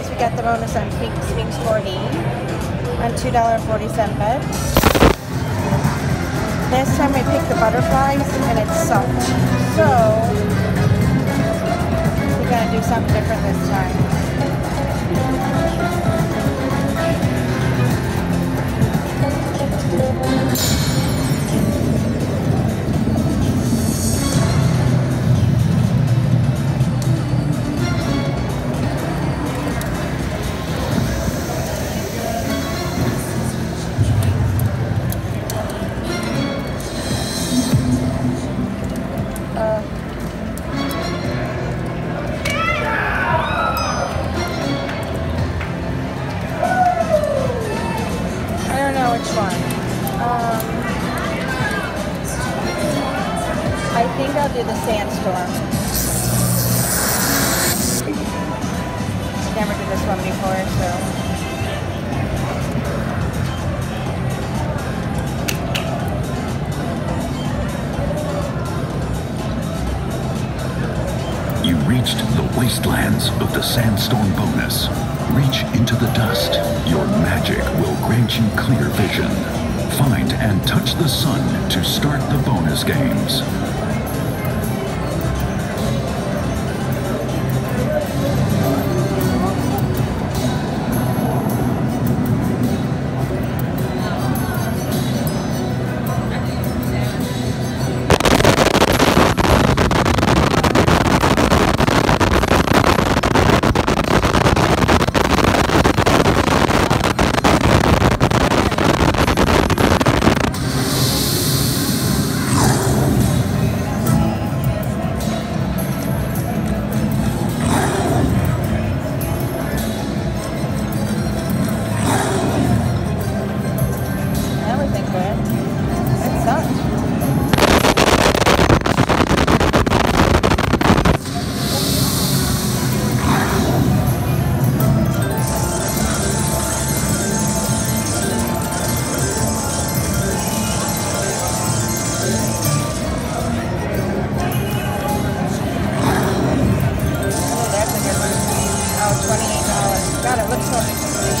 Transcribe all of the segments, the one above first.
got the bonus on Sphinx 4D on $2.40 bet. Last time I picked the butterflies and it sucked. So, which one. Um, I think I'll do the sandstorm. Never did this one before, so. You reached the wastelands of the Sandstorm bonus. Reach into the dust. Your clear vision. Find and touch the sun to start the bonus games.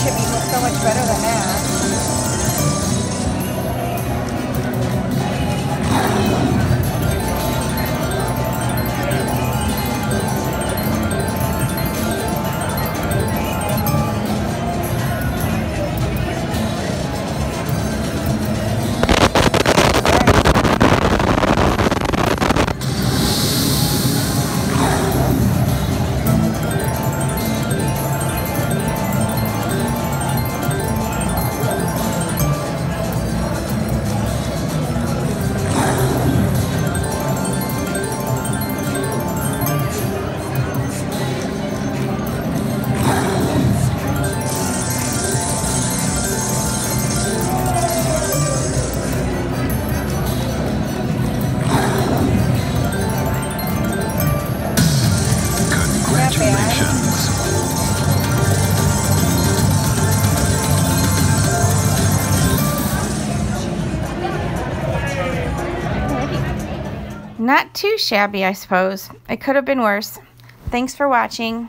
Should be so much better than that. Not too shabby, I suppose. It could have been worse. Thanks for watching.